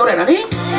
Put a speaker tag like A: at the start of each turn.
A: 노래라니?